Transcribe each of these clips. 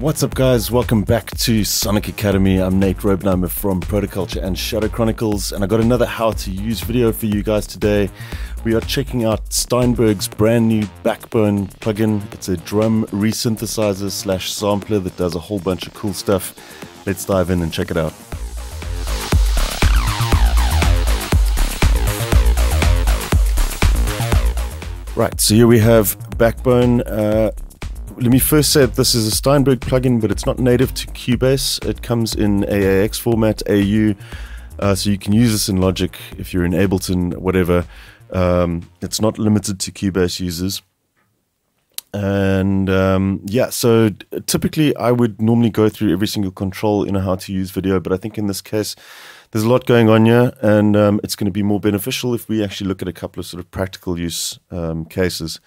What's up, guys? Welcome back to Sonic Academy. I'm Nate Robenheimer from Protoculture and Shadow Chronicles, and I got another how to use video for you guys today. We are checking out Steinberg's brand new Backbone plugin. It's a drum resynthesizer slash sampler that does a whole bunch of cool stuff. Let's dive in and check it out. Right, so here we have Backbone. Uh, let me first say that this is a Steinberg plugin, but it's not native to Cubase. It comes in AAX format, AU, uh, so you can use this in Logic if you're in Ableton, whatever. Um, it's not limited to Cubase users. And um, yeah, so typically I would normally go through every single control in a how to use video, but I think in this case, there's a lot going on here, and um, it's going to be more beneficial if we actually look at a couple of sort of practical use um, cases.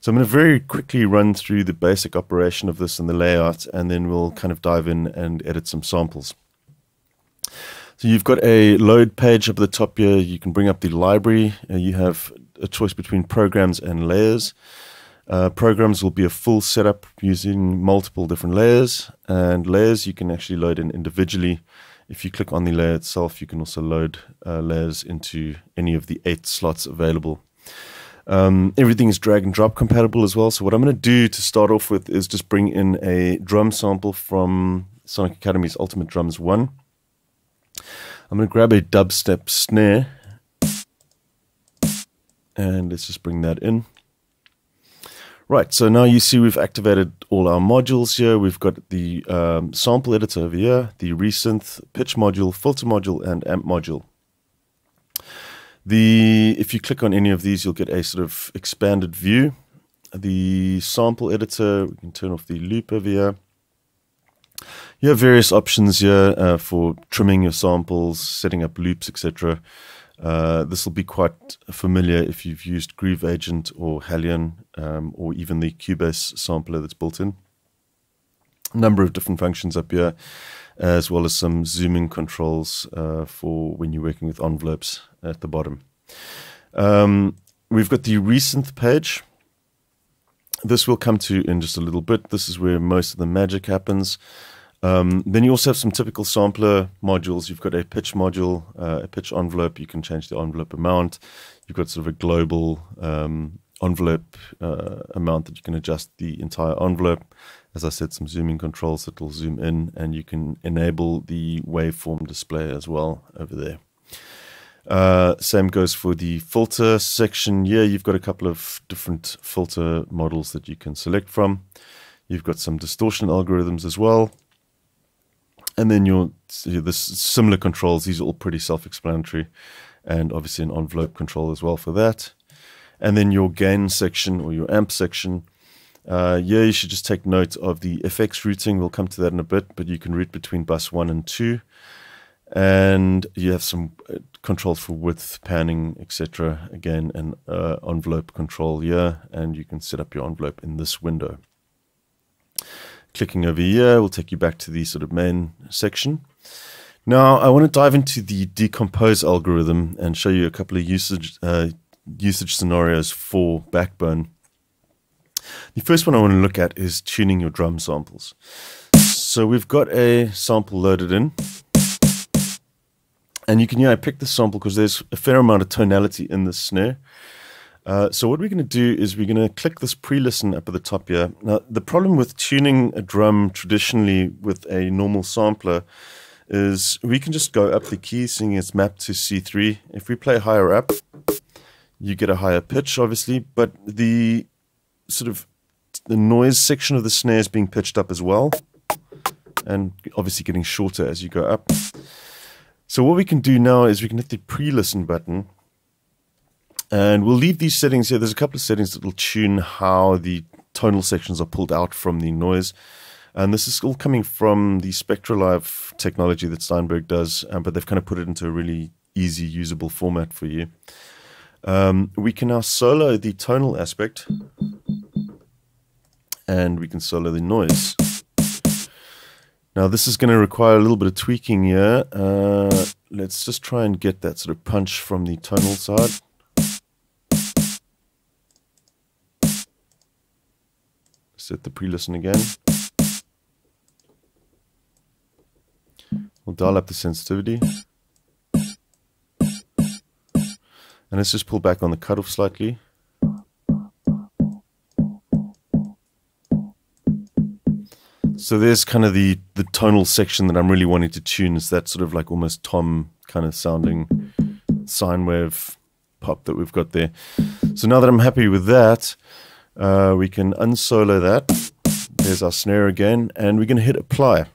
So I'm going to very quickly run through the basic operation of this and the layout, and then we'll kind of dive in and edit some samples. So you've got a load page up at the top here. You can bring up the library. Uh, you have a choice between programs and layers. Uh, programs will be a full setup using multiple different layers, and layers you can actually load in individually if you click on the layer itself, you can also load uh, layers into any of the eight slots available. Um, everything is drag and drop compatible as well. So what I'm going to do to start off with is just bring in a drum sample from Sonic Academy's Ultimate Drums 1. I'm going to grab a dubstep snare and let's just bring that in. Right, so now you see we've activated all our modules here. We've got the um, sample editor over here, the resynth, pitch module, filter module, and amp module. The If you click on any of these, you'll get a sort of expanded view. The sample editor, we can turn off the loop over here. You have various options here uh, for trimming your samples, setting up loops, etc. Uh, this will be quite familiar if you've used Groove Agent or Halion um, or even the Cubase sampler that's built in. A number of different functions up here, as well as some zooming controls uh, for when you're working with envelopes at the bottom. Um, we've got the resynth page. This will come to in just a little bit. This is where most of the magic happens. Um, then you also have some typical sampler modules. You've got a pitch module, uh, a pitch envelope. You can change the envelope amount. You've got sort of a global um, envelope uh, amount that you can adjust the entire envelope. As I said, some zooming controls that will zoom in, and you can enable the waveform display as well over there. Uh, same goes for the filter section. Here, you've got a couple of different filter models that you can select from. You've got some distortion algorithms as well and then your the similar controls. These are all pretty self-explanatory, and obviously an envelope control as well for that. And then your gain section or your amp section. Uh, yeah, you should just take note of the FX routing. We'll come to that in a bit, but you can route between bus one and two, and you have some uh, controls for width, panning, etc. Again, an uh, envelope control here, and you can set up your envelope in this window. Clicking over here will take you back to the sort of main section. Now, I want to dive into the decompose algorithm and show you a couple of usage uh, usage scenarios for Backbone. The first one I want to look at is tuning your drum samples. So we've got a sample loaded in. And you can, yeah, pick the sample because there's a fair amount of tonality in this snare. Uh, so what we're going to do is we're going to click this pre-listen up at the top here. Now, the problem with tuning a drum traditionally with a normal sampler is we can just go up the key, seeing it's mapped to C3. If we play higher up, you get a higher pitch, obviously, but the sort of the noise section of the snare is being pitched up as well, and obviously getting shorter as you go up. So what we can do now is we can hit the pre-listen button, and we'll leave these settings here. There's a couple of settings that will tune how the tonal sections are pulled out from the noise. And this is all coming from the SpectraLayers technology that Steinberg does, um, but they've kind of put it into a really easy, usable format for you. Um, we can now solo the tonal aspect, and we can solo the noise. Now this is going to require a little bit of tweaking here. Uh, let's just try and get that sort of punch from the tonal side. Set the pre-listen again. We'll dial up the sensitivity. And let's just pull back on the cutoff slightly. So there's kind of the, the tonal section that I'm really wanting to tune. Is that sort of like almost tom kind of sounding sine wave pop that we've got there. So now that I'm happy with that, uh, we can unsolo that. There's our snare again, and we're going to hit apply.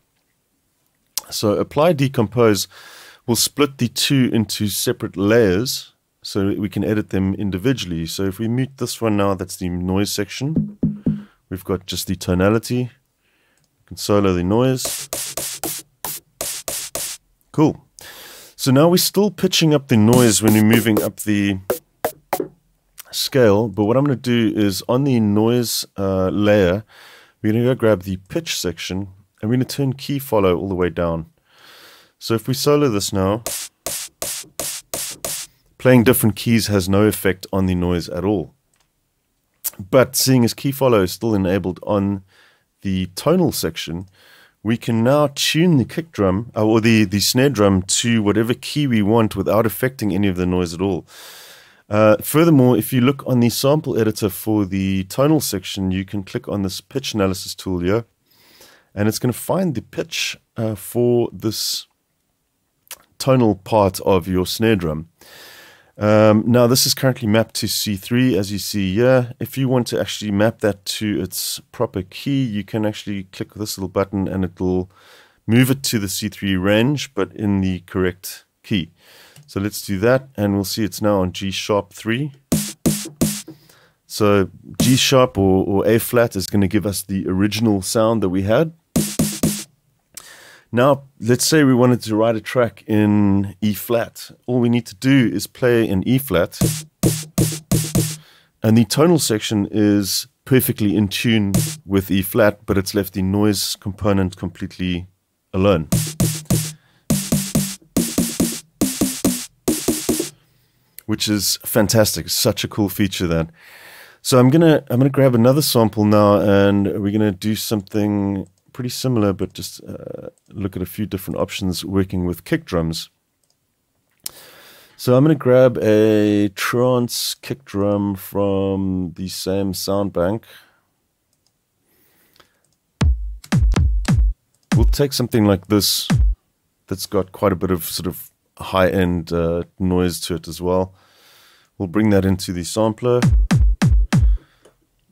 So apply decompose will split the two into separate layers so we can edit them individually. So if we mute this one now, that's the noise section. We've got just the tonality. We can solo the noise. Cool. So now we're still pitching up the noise when we're moving up the scale, but what I'm going to do is on the noise uh, layer, we're going to go grab the pitch section and we're going to turn key follow all the way down. So if we solo this now, playing different keys has no effect on the noise at all. But seeing as key follow is still enabled on the tonal section, we can now tune the kick drum uh, or the, the snare drum to whatever key we want without affecting any of the noise at all. Uh, furthermore, if you look on the sample editor for the tonal section, you can click on this pitch analysis tool here, and it's going to find the pitch uh, for this tonal part of your snare drum. Um, now, this is currently mapped to C3, as you see here. If you want to actually map that to its proper key, you can actually click this little button and it will move it to the C3 range, but in the correct key. So let's do that, and we'll see it's now on G sharp 3. So G sharp or, or A flat is going to give us the original sound that we had. Now, let's say we wanted to write a track in E flat. All we need to do is play in E flat, and the tonal section is perfectly in tune with E flat, but it's left the noise component completely alone. Which is fantastic. Such a cool feature that. So I'm gonna I'm gonna grab another sample now, and we're gonna do something pretty similar, but just uh, look at a few different options working with kick drums. So I'm going to grab a trance kick drum from the same sound bank. We'll take something like this that's got quite a bit of sort of high end uh, noise to it as well. We'll bring that into the sampler.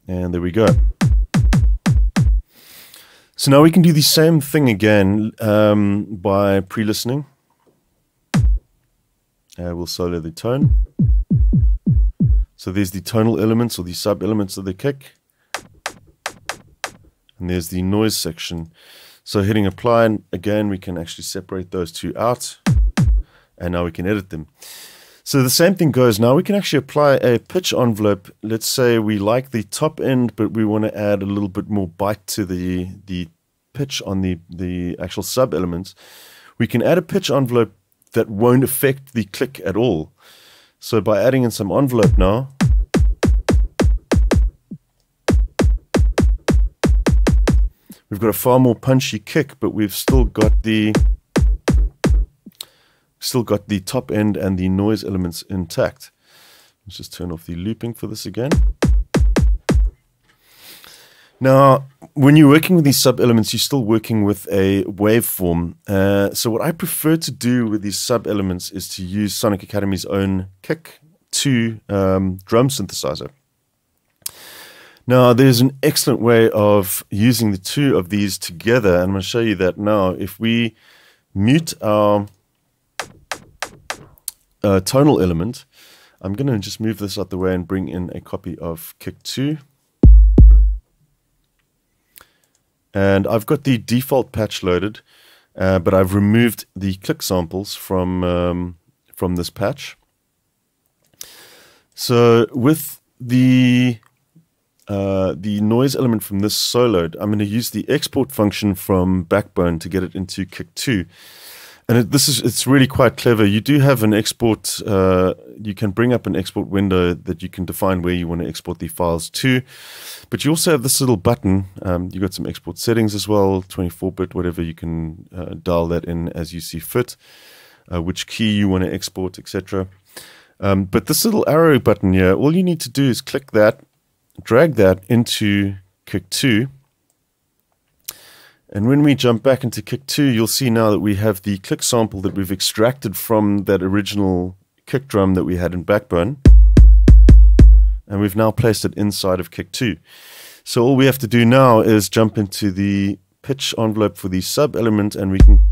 And there we go. So now we can do the same thing again um, by pre-listening. Uh, we'll solo the tone. So there's the tonal elements or the sub-elements of the kick. And there's the noise section. So hitting apply, and again, we can actually separate those two out. And now we can edit them. So the same thing goes. Now we can actually apply a pitch envelope. Let's say we like the top end, but we want to add a little bit more bite to the, the pitch on the, the actual sub elements. We can add a pitch envelope that won't affect the click at all. So by adding in some envelope now, we've got a far more punchy kick, but we've still got the still got the top end and the noise elements intact. Let's just turn off the looping for this again. Now, when you're working with these sub elements, you're still working with a waveform. Uh, so, what I prefer to do with these sub elements is to use Sonic Academy's own Kick 2 um, drum synthesizer. Now, there's an excellent way of using the two of these together, and I'm going to show you that now. If we mute our uh, tonal element. I'm going to just move this out the way and bring in a copy of Kick 2. And I've got the default patch loaded, uh, but I've removed the click samples from, um, from this patch. So with the uh, the noise element from this soloed, I'm going to use the export function from Backbone to get it into Kick 2. And it, this is it's really quite clever. You do have an export. Uh, you can bring up an export window that you can define where you want to export the files to, but you also have this little button. Um, you got some export settings as well, 24-bit, whatever. You can uh, dial that in as you see fit, uh, which key you want to export, etc. Um, but this little arrow button here, all you need to do is click that, drag that into Kick 2 and when we jump back into kick two, you'll see now that we have the click sample that we've extracted from that original kick drum that we had in Backbone. And we've now placed it inside of kick two. So all we have to do now is jump into the pitch envelope for the sub element and we can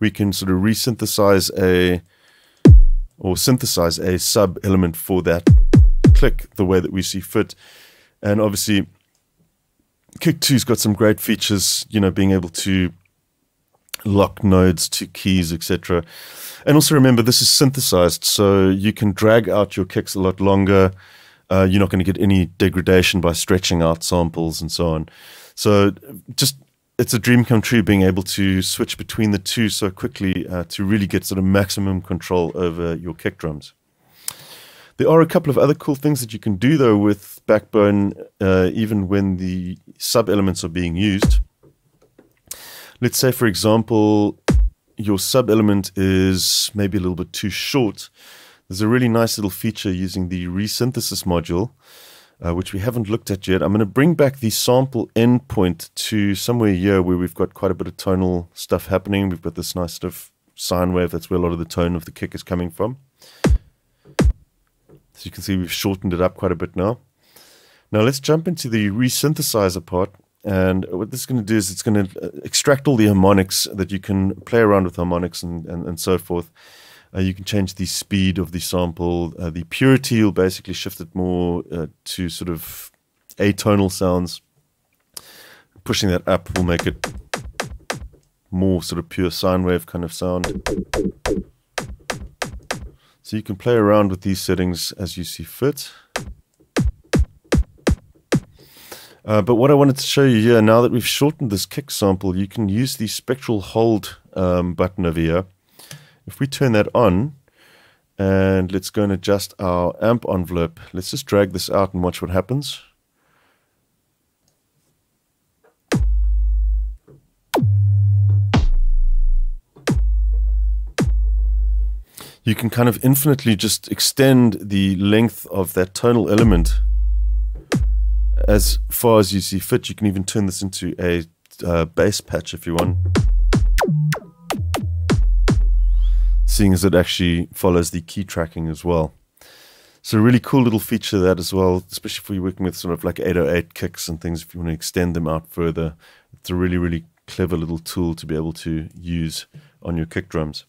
we can sort of resynthesize a or synthesize a sub element for that click the way that we see fit. And obviously Kick 2's got some great features, you know, being able to lock nodes to keys, etc. And also remember, this is synthesized, so you can drag out your kicks a lot longer. Uh, you're not going to get any degradation by stretching out samples and so on. So just it's a dream come true being able to switch between the two so quickly uh, to really get sort of maximum control over your kick drums. There are a couple of other cool things that you can do though with Backbone, uh, even when the sub elements are being used. Let's say, for example, your sub element is maybe a little bit too short. There's a really nice little feature using the resynthesis module, uh, which we haven't looked at yet. I'm going to bring back the sample endpoint to somewhere here where we've got quite a bit of tonal stuff happening. We've got this nice sort of sine wave. That's where a lot of the tone of the kick is coming from. So you can see we've shortened it up quite a bit now. Now let's jump into the resynthesizer part. And what this is going to do is it's going to uh, extract all the harmonics that you can play around with harmonics and, and, and so forth. Uh, you can change the speed of the sample. Uh, the purity, you'll basically shift it more uh, to sort of atonal sounds. Pushing that up will make it more sort of pure sine wave kind of sound. So you can play around with these settings as you see fit. Uh, but what I wanted to show you here, now that we've shortened this kick sample, you can use the spectral hold um, button over here. If we turn that on, and let's go and adjust our amp envelope, let's just drag this out and watch what happens. You can kind of infinitely just extend the length of that tonal element as far as you see fit. You can even turn this into a uh, bass patch if you want. Seeing as it actually follows the key tracking as well. So a really cool little feature that as well, especially if you're working with sort of like 808 kicks and things, if you want to extend them out further. It's a really, really clever little tool to be able to use on your kick drums.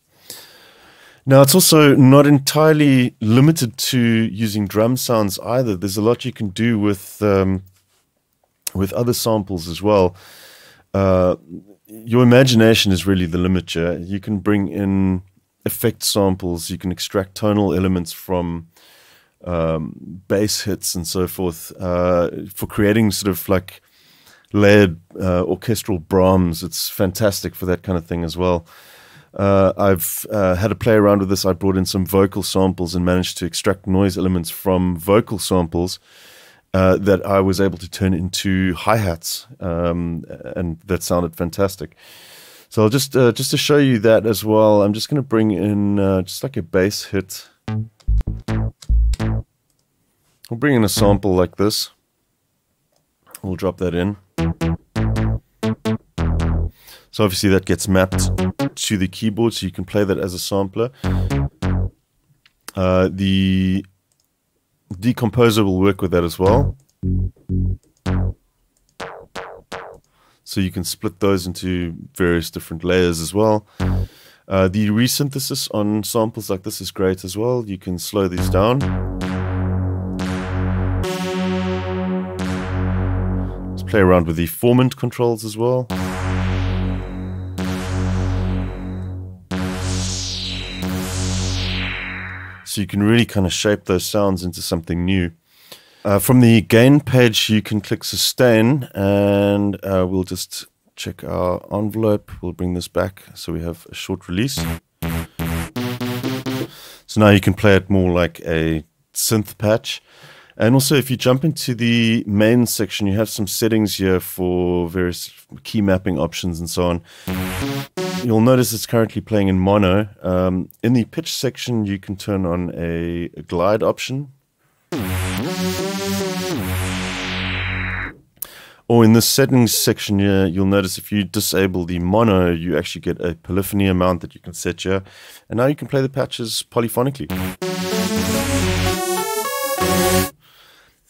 Now, it's also not entirely limited to using drum sounds either. There's a lot you can do with um, with other samples as well. Uh, your imagination is really the limit here. You can bring in effect samples. You can extract tonal elements from um, bass hits and so forth uh, for creating sort of like layered uh, orchestral braams. It's fantastic for that kind of thing as well. Uh, I've uh, had a play around with this. I brought in some vocal samples and managed to extract noise elements from vocal samples uh, that I was able to turn into hi hats, um, and that sounded fantastic. So I'll just uh, just to show you that as well. I'm just going to bring in uh, just like a bass hit. We'll bring in a sample like this. We'll drop that in. So obviously that gets mapped to the keyboard, so you can play that as a sampler. Uh, the decomposer will work with that as well. So you can split those into various different layers as well. Uh, the resynthesis on samples like this is great as well. You can slow these down. Let's play around with the formant controls as well. So you can really kind of shape those sounds into something new. Uh, from the gain page, you can click sustain, and uh, we'll just check our envelope. We'll bring this back so we have a short release. So now you can play it more like a synth patch. And also, if you jump into the main section, you have some settings here for various key mapping options and so on. You'll notice it's currently playing in mono. Um, in the pitch section, you can turn on a, a glide option. Or in the settings section here, you'll notice if you disable the mono, you actually get a polyphony amount that you can set here. And now you can play the patches polyphonically.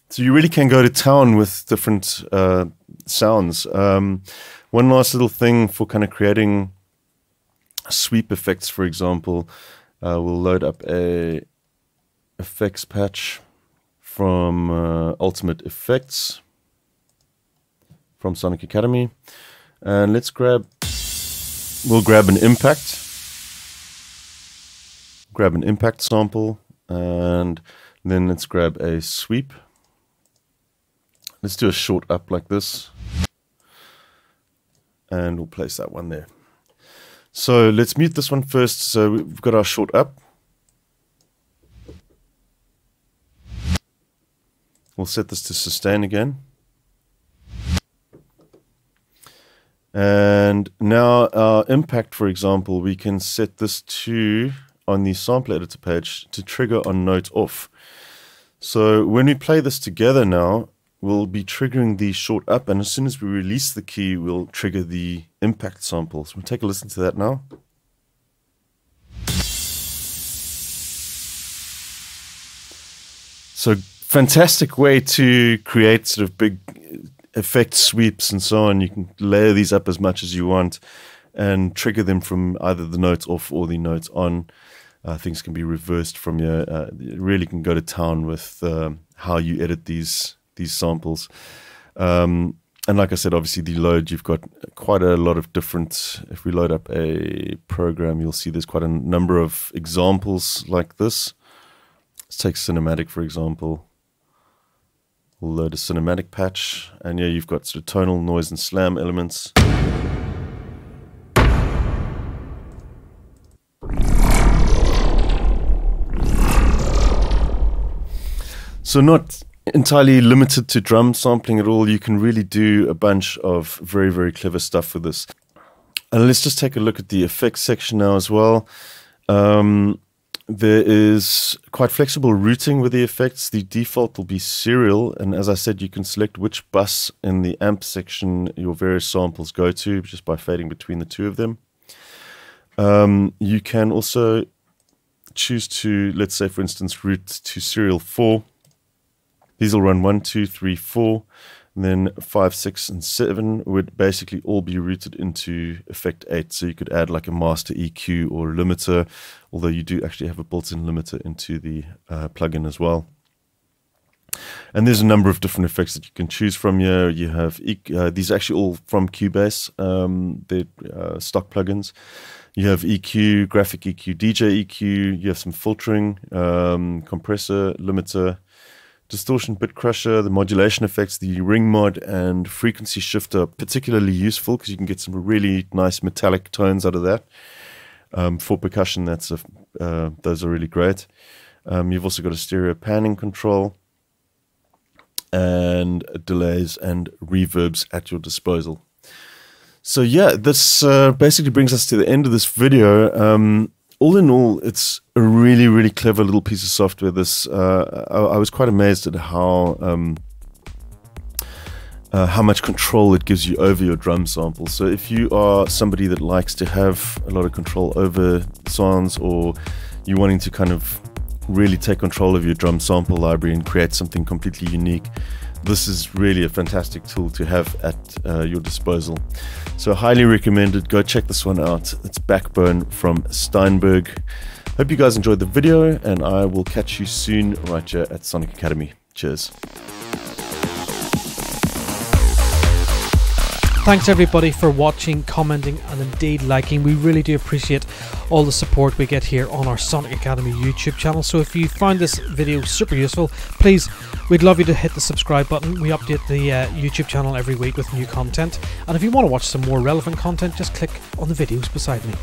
So you really can go to town with different uh, sounds. Um, one last little thing for kind of creating sweep effects, for example, uh, we'll load up a effects patch from uh, Ultimate Effects from Sonic Academy, and let's grab. We'll grab an impact. Grab an impact sample, and then let's grab a sweep. Let's do a short up like this. And we'll place that one there. So let's mute this one first. So we've got our short up. We'll set this to sustain again. And now our impact, for example, we can set this to, on the sample editor page, to trigger on note off. So when we play this together now, we'll be triggering the short up, and as soon as we release the key, we'll trigger the impact sample. So we'll take a listen to that now. So fantastic way to create sort of big effect sweeps and so on. You can layer these up as much as you want and trigger them from either the notes off or the notes on. Uh, things can be reversed from your. Uh, really can go to town with um, how you edit these these samples. Um, and like I said, obviously the load, you've got quite a lot of different. If we load up a program, you'll see there's quite a number of examples like this. Let's take cinematic, for example. We'll load a cinematic patch, and yeah, you've got sort of tonal, noise, and slam elements. So not entirely limited to drum sampling at all. You can really do a bunch of very, very clever stuff with this. And let's just take a look at the effects section now as well. Um, there is quite flexible routing with the effects. The default will be serial, and as I said, you can select which bus in the amp section your various samples go to just by fading between the two of them. Um, you can also choose to, let's say, for instance, route to serial 4 these will run one, two, three, four, and then five, six, and seven would basically all be routed into Effect 8. So you could add like a master EQ or limiter, although you do actually have a built-in limiter into the uh, plugin as well. And there's a number of different effects that you can choose from here. You have uh, these are actually all from Cubase. Um, they're uh, stock plugins. You have EQ, graphic EQ, DJ EQ. You have some filtering, um, compressor, limiter, distortion bit crusher, the modulation effects, the ring mod, and frequency shifter are particularly useful because you can get some really nice metallic tones out of that. Um, for percussion, that's a, uh, those are really great. Um, you've also got a stereo panning control and delays and reverbs at your disposal. So yeah, this uh, basically brings us to the end of this video. Um, all in all, it's a really, really clever little piece of software. This uh, I, I, was quite amazed at how um, uh, how much control it gives you over your drum sample. So if you are somebody that likes to have a lot of control over sounds, or you're wanting to kind of really take control of your drum sample library and create something completely unique this is really a fantastic tool to have at uh, your disposal. So, highly recommended. Go check this one out. It's Backbone from Steinberg. Hope you guys enjoyed the video, and I will catch you soon right here at Sonic Academy. Cheers. Thanks everybody for watching, commenting, and indeed liking. We really do appreciate all the support we get here on our Sonic Academy YouTube channel. So if you found this video super useful, please, we'd love you to hit the subscribe button. We update the uh, YouTube channel every week with new content. And if you want to watch some more relevant content, just click on the videos beside me.